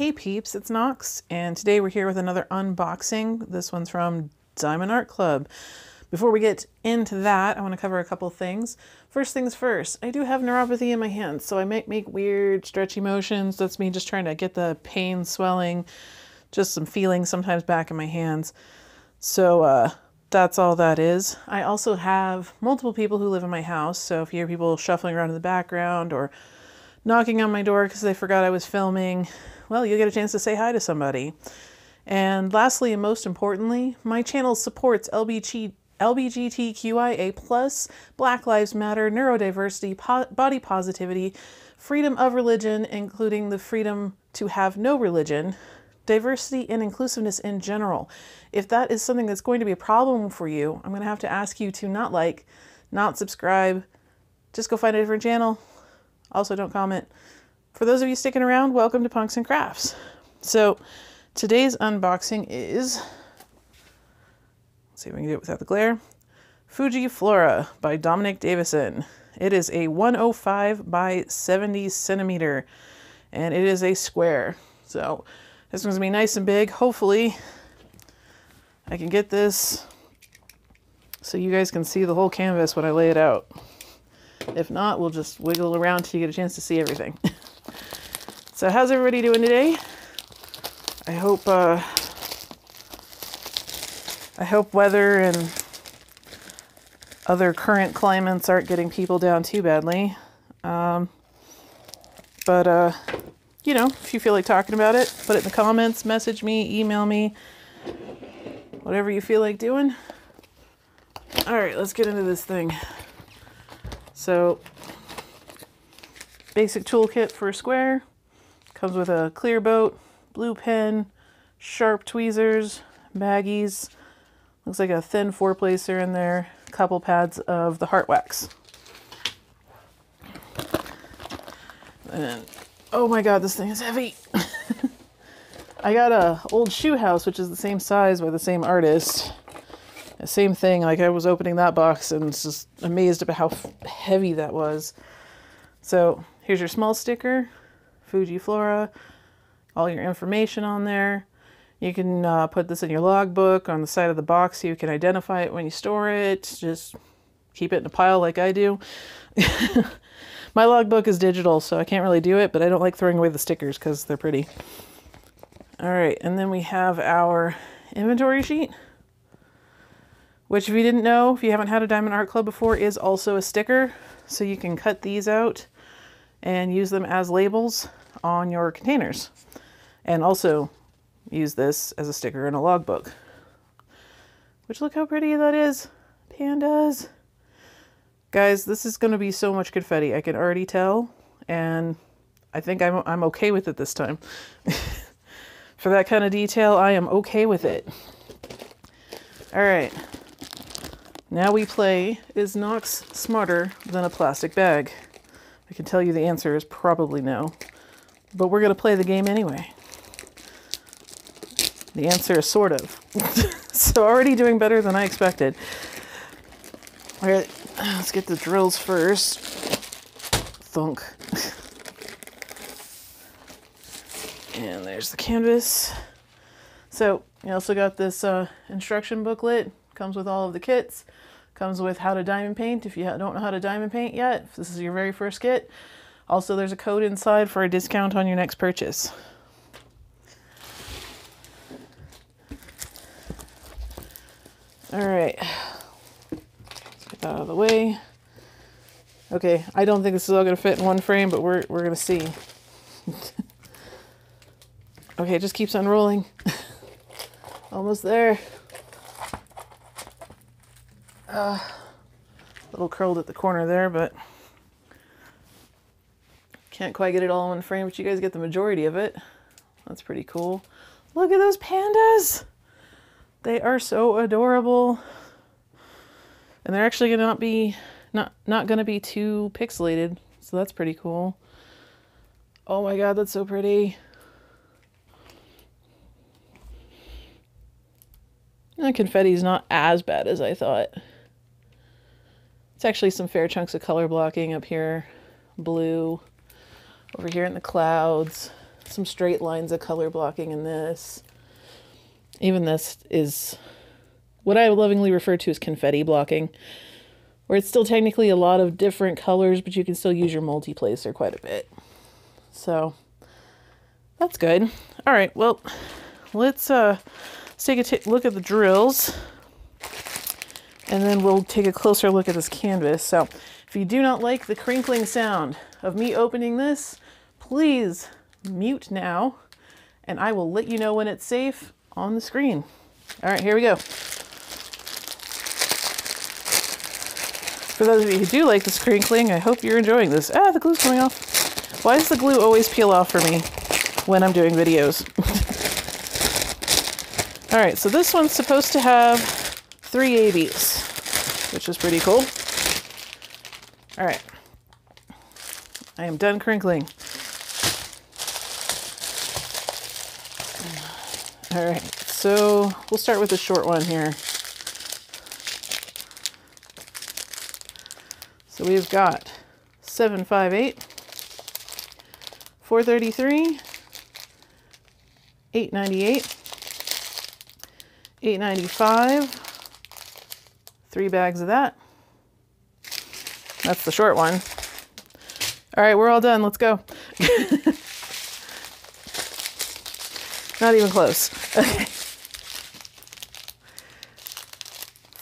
Hey peeps, it's Knox, and today we're here with another unboxing. This one's from Diamond Art Club. Before we get into that, I want to cover a couple things. First things first, I do have neuropathy in my hands, so I might make weird stretchy motions. That's me just trying to get the pain, swelling, just some feeling sometimes back in my hands. So uh, that's all that is. I also have multiple people who live in my house, so if you hear people shuffling around in the background or knocking on my door because they forgot I was filming, well, you'll get a chance to say hi to somebody. And lastly, and most importantly, my channel supports LBG, LBGTQIA+, Black Lives Matter, neurodiversity, po body positivity, freedom of religion, including the freedom to have no religion, diversity and inclusiveness in general. If that is something that's going to be a problem for you, I'm going to have to ask you to not like, not subscribe, just go find a different channel. Also, don't comment. For those of you sticking around, welcome to Punks and Crafts. So, today's unboxing is, let's see if we can do it without the glare, Fuji Flora by Dominic Davison. It is a 105 by 70 centimeter, and it is a square. So, this one's gonna be nice and big. Hopefully, I can get this so you guys can see the whole canvas when I lay it out. If not, we'll just wiggle around till you get a chance to see everything. So how's everybody doing today? I hope uh, I hope weather and other current climates aren't getting people down too badly. Um, but uh, you know, if you feel like talking about it, put it in the comments, message me, email me, whatever you feel like doing. All right, let's get into this thing. So, basic toolkit for a square. Comes with a clear boat, blue pen, sharp tweezers, baggies. Looks like a thin four placer in there. A couple pads of the heart wax. And oh my god, this thing is heavy. I got a old shoe house, which is the same size by the same artist. Same thing, like I was opening that box and just amazed about how heavy that was. So here's your small sticker. Fuji Flora, all your information on there. You can uh, put this in your logbook on the side of the box so you can identify it when you store it. Just keep it in a pile like I do. My logbook is digital, so I can't really do it, but I don't like throwing away the stickers because they're pretty. All right, and then we have our inventory sheet, which if you didn't know, if you haven't had a Diamond Art Club before, is also a sticker. So you can cut these out and use them as labels on your containers. And also use this as a sticker in a logbook. Which look how pretty that is. Pandas. Guys, this is going to be so much confetti. I can already tell. And I think I'm, I'm okay with it this time. For that kind of detail, I am okay with it. All right. Now we play, is Knox smarter than a plastic bag? I can tell you the answer is probably no. But we're going to play the game anyway. The answer is sort of. so already doing better than I expected. All right, let's get the drills first. Thunk. and there's the canvas. So you also got this uh, instruction booklet. Comes with all of the kits. Comes with how to diamond paint if you don't know how to diamond paint yet. If this is your very first kit. Also, there's a code inside for a discount on your next purchase. All right, let's get that out of the way. Okay, I don't think this is all gonna fit in one frame, but we're, we're gonna see. okay, it just keeps unrolling. Almost there. Uh, a little curled at the corner there, but can't quite get it all in one frame, but you guys get the majority of it. That's pretty cool. Look at those pandas. They are so adorable. And they're actually gonna not be not not gonna be too pixelated. So that's pretty cool. Oh my god, that's so pretty. The confetti's not as bad as I thought. It's actually some fair chunks of color blocking up here. Blue. Over here in the clouds. some straight lines of color blocking in this. Even this is what I lovingly refer to as confetti blocking, where it's still technically a lot of different colors, but you can still use your multi-placer quite a bit. So that's good. All right, well, let's uh, let's take a look at the drills, and then we'll take a closer look at this canvas. So if you do not like the crinkling sound of me opening this, please mute now, and I will let you know when it's safe on the screen. All right, here we go. For those of you who do like this crinkling, I hope you're enjoying this. Ah, the glue's coming off. Why does the glue always peel off for me when I'm doing videos? All right, so this one's supposed to have three ABs, which is pretty cool. All right. I am done crinkling. All right, so we'll start with the short one here. So we've got 758, 433, 898, 895, three bags of that. That's the short one. All right, we're all done. Let's go. Not even close. Okay.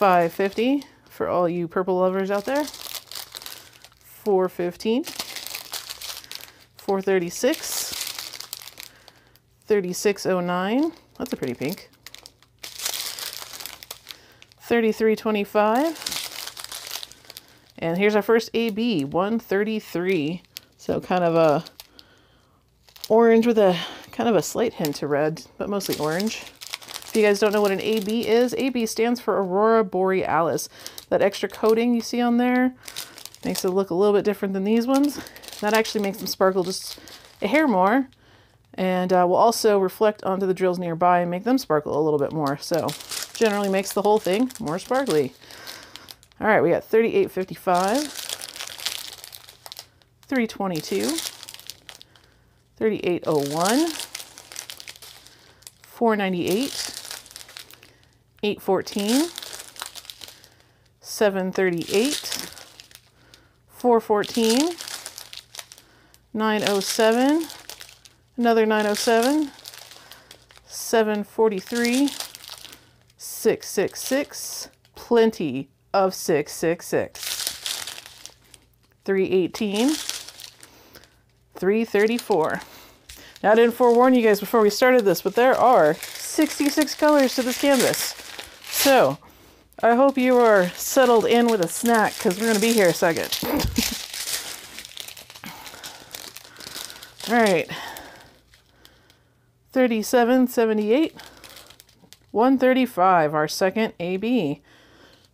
550 for all you purple lovers out there. 415, 436, 3609. That's a pretty pink. 3325. And here's our first AB, 133. So kind of a orange with a kind of a slight hint to red, but mostly orange. If you guys don't know what an AB is, AB stands for Aurora Borealis. That extra coating you see on there Makes it look a little bit different than these ones. That actually makes them sparkle just a hair more and uh, will also reflect onto the drills nearby and make them sparkle a little bit more. So generally makes the whole thing more sparkly. All right, we got 3855, 322, 3801, 498, 814, 738, 414, 907, another 907, 743, 666, plenty of 666, 318, 334. Now, I didn't forewarn you guys before we started this, but there are 66 colors to this canvas. So, I hope you are settled in with a snack because we're going to be here a second. All right. 3778 135 our second AB.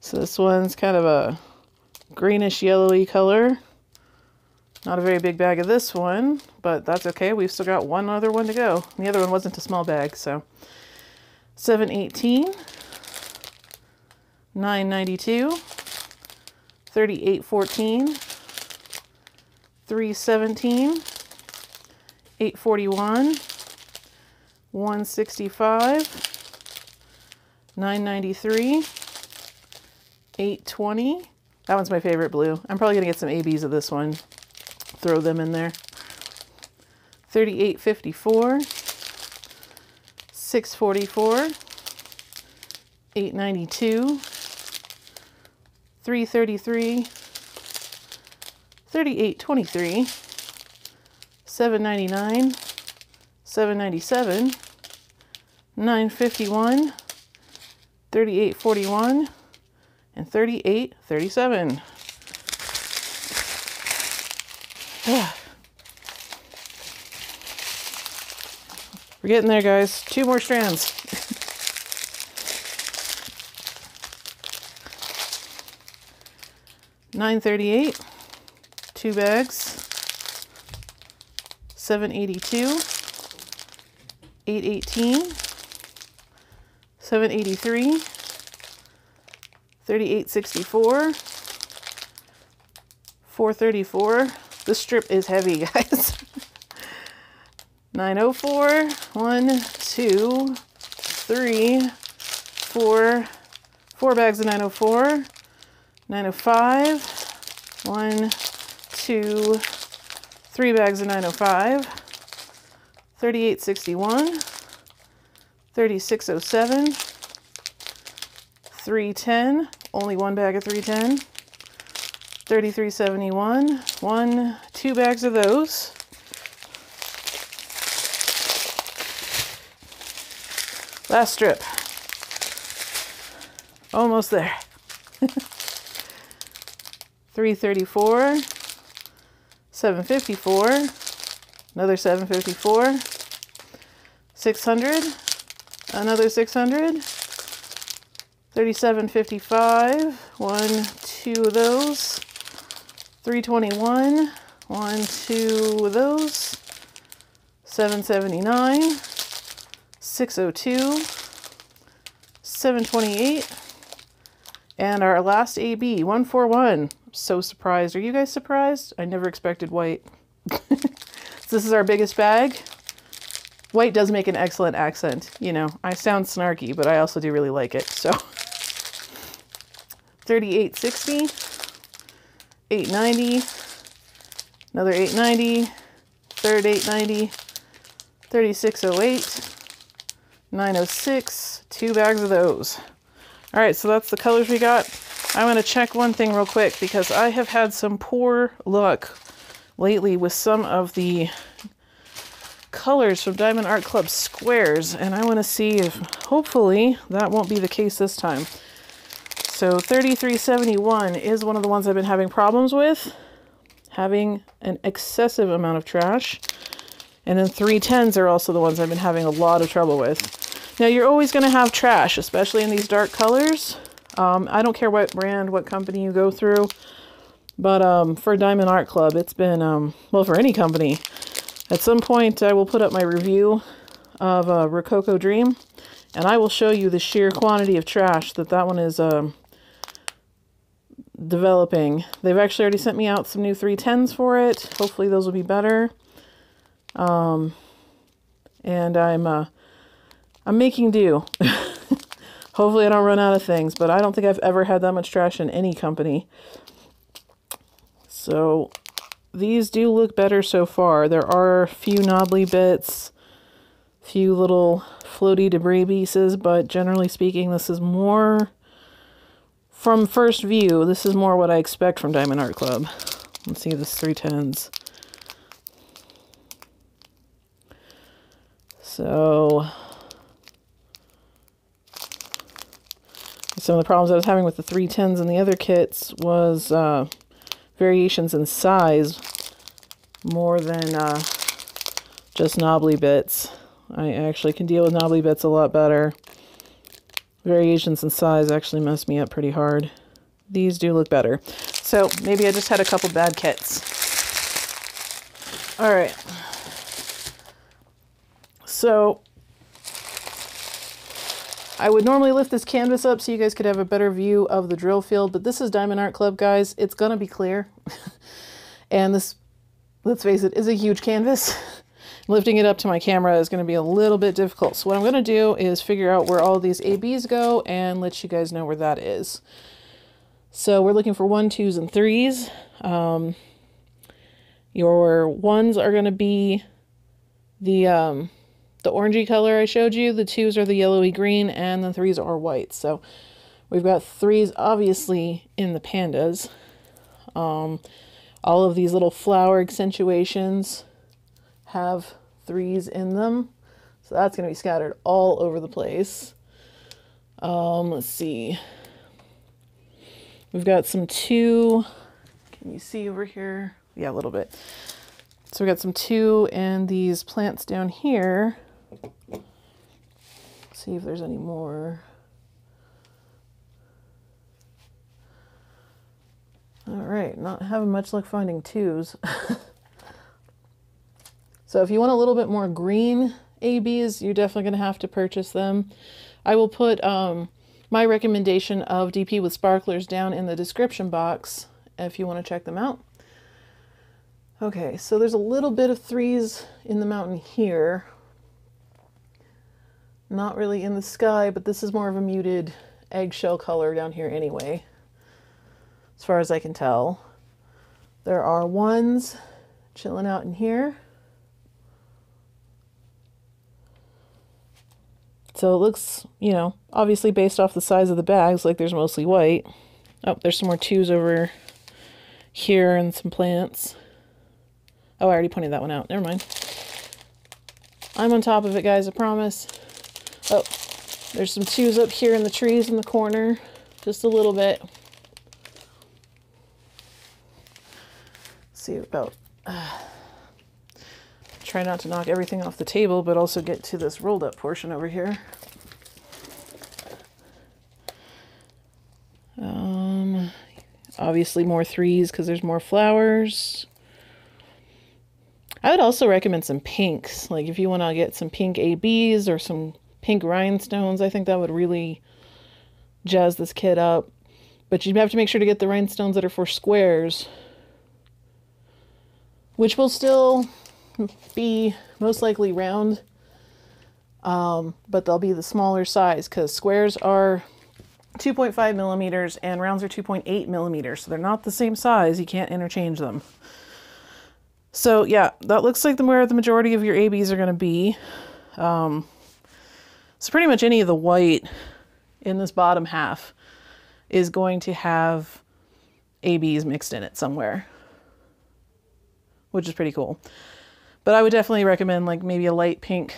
So this one's kind of a greenish yellowy color. Not a very big bag of this one, but that's okay. We've still got one other one to go. The other one wasn't a small bag, so 718 992, 3814, 317, 841, 165, 993, 820. That one's my favorite blue. I'm probably going to get some ABs of this one. Throw them in there. 3854, 644, 892, 333, 3823, 799, 797, 951, 3841, and 3837. Yeah. We're getting there, guys. Two more strands. 938, two bags, 782, 818, 783, 3864, 434. This strip is heavy, guys. 904, 1, 2, 3, 4, 4 bags of 904, 905, 1, 2, 3 bags of 905, 3861, 3607, 310, only one bag of 310, 3371, one, two bags of those. Last strip. Almost there. 334, 754, another 754, 600, another 600, 3755, one, two of those, 321, one, two of those, 779, 602, 728, and our last AB, 141. So surprised. Are you guys surprised? I never expected white. so this is our biggest bag. White does make an excellent accent. You know, I sound snarky, but I also do really like it. So 3860, 890, another 890, third 890, 3608, 906, two bags of those. All right, so that's the colors we got. I'm going to check one thing real quick because I have had some poor luck lately with some of the colors from Diamond Art Club squares, and I want to see if hopefully that won't be the case this time. So 3371 is one of the ones I've been having problems with, having an excessive amount of trash. And then 310s are also the ones I've been having a lot of trouble with. Now you're always going to have trash, especially in these dark colors. Um, I don't care what brand, what company you go through, but um, for Diamond Art Club, it's been, um, well, for any company. At some point, I will put up my review of uh, Rococo Dream, and I will show you the sheer quantity of trash that that one is um, developing. They've actually already sent me out some new 310s for it. Hopefully those will be better. Um, and I'm uh, I'm making do. Hopefully I don't run out of things, but I don't think I've ever had that much trash in any company. So these do look better so far. There are a few knobbly bits, few little floaty debris pieces, but generally speaking, this is more, from first view, this is more what I expect from Diamond Art Club. Let's see this 310s. So some of the problems I was having with the 310s and the other kits was uh, variations in size more than uh, just knobbly bits. I actually can deal with knobbly bits a lot better. Variations in size actually mess me up pretty hard. These do look better. So maybe I just had a couple bad kits. All right. So I would normally lift this canvas up so you guys could have a better view of the drill field, but this is Diamond Art Club, guys. It's going to be clear. and this, let's face it, is a huge canvas. Lifting it up to my camera is going to be a little bit difficult. So what I'm going to do is figure out where all these ABs go and let you guys know where that is. So we're looking for one, twos, and threes. Um, your ones are going to be the um, the orangey color I showed you. The twos are the yellowy green and the threes are white. So we've got threes obviously in the pandas. Um, all of these little flower accentuations have threes in them. So that's going to be scattered all over the place. Um, let's see. We've got some two. Can you see over here? Yeah, a little bit. So we got some two and these plants down here see if there's any more. All right, not having much luck finding twos. so if you want a little bit more green ABs, you're definitely going to have to purchase them. I will put um, my recommendation of DP with sparklers down in the description box if you want to check them out. Okay, so there's a little bit of threes in the mountain here. Not really in the sky, but this is more of a muted eggshell color down here anyway, as far as I can tell. There are ones chilling out in here. So it looks, you know, obviously based off the size of the bags, like there's mostly white. Oh, there's some more twos over here and some plants. Oh, I already pointed that one out. Never mind. I'm on top of it, guys, I promise. Oh, there's some twos up here in the trees in the corner. Just a little bit. See about... Uh, try not to knock everything off the table, but also get to this rolled up portion over here. Um, obviously more threes because there's more flowers. I would also recommend some pinks. Like if you want to get some pink ABs or some pink rhinestones, I think that would really jazz this kit up. But you'd have to make sure to get the rhinestones that are for squares, which will still be most likely round, um, but they'll be the smaller size because squares are 2.5 millimeters and rounds are 2.8 millimeters. So they're not the same size. You can't interchange them. So yeah, that looks like the where the majority of your ABs are going to be. Um, so pretty much any of the white in this bottom half is going to have ABs mixed in it somewhere, which is pretty cool. But I would definitely recommend like maybe a light pink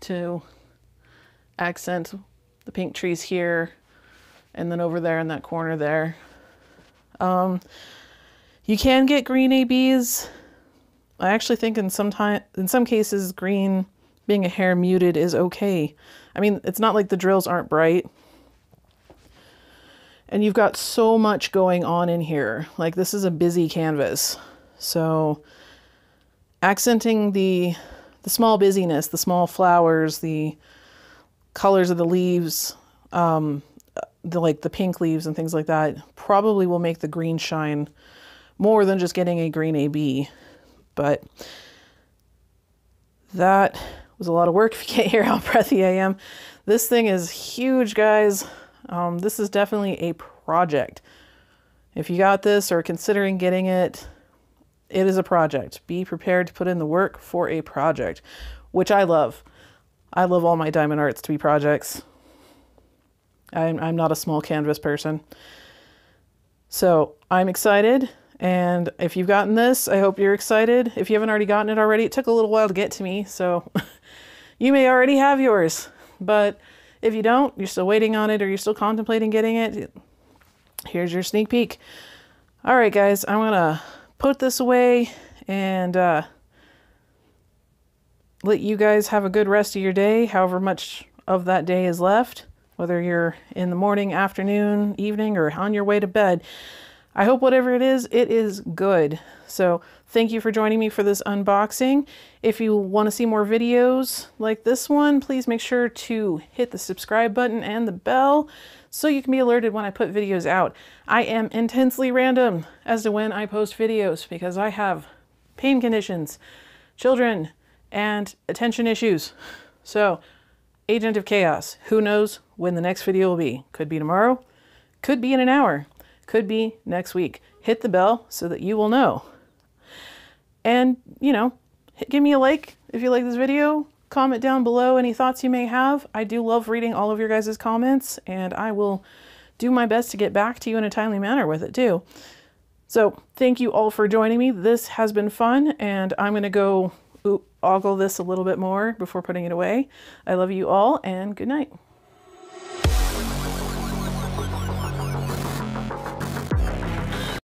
to accent the pink trees here and then over there in that corner there. Um, you can get green ABs. I actually think in some time, in some cases, green being a hair muted is okay. I mean, it's not like the drills aren't bright. And you've got so much going on in here. Like this is a busy canvas. So accenting the the small busyness, the small flowers, the colors of the leaves, um, the like the pink leaves and things like that probably will make the green shine more than just getting a green AB. But that was a lot of work if you can't hear how breathy I am. This thing is huge, guys. Um, this is definitely a project. If you got this or considering getting it, it is a project. Be prepared to put in the work for a project, which I love. I love all my diamond arts to be projects. I'm, I'm not a small canvas person. So I'm excited. And if you've gotten this, I hope you're excited. If you haven't already gotten it already, it took a little while to get to me. So you may already have yours. But if you don't, you're still waiting on it or you're still contemplating getting it, here's your sneak peek. All right, guys, I'm going to put this away and uh, let you guys have a good rest of your day, however much of that day is left whether you're in the morning, afternoon, evening, or on your way to bed. I hope whatever it is, it is good. So thank you for joining me for this unboxing. If you want to see more videos like this one, please make sure to hit the subscribe button and the bell so you can be alerted when I put videos out. I am intensely random as to when I post videos because I have pain conditions, children, and attention issues. So agent of chaos. Who knows when the next video will be? Could be tomorrow, could be in an hour, could be next week. Hit the bell so that you will know. And, you know, give me a like if you like this video. Comment down below any thoughts you may have. I do love reading all of your guys' comments, and I will do my best to get back to you in a timely manner with it too. So thank you all for joining me. This has been fun, and I'm going to go ogle this a little bit more before putting it away. I love you all and good night.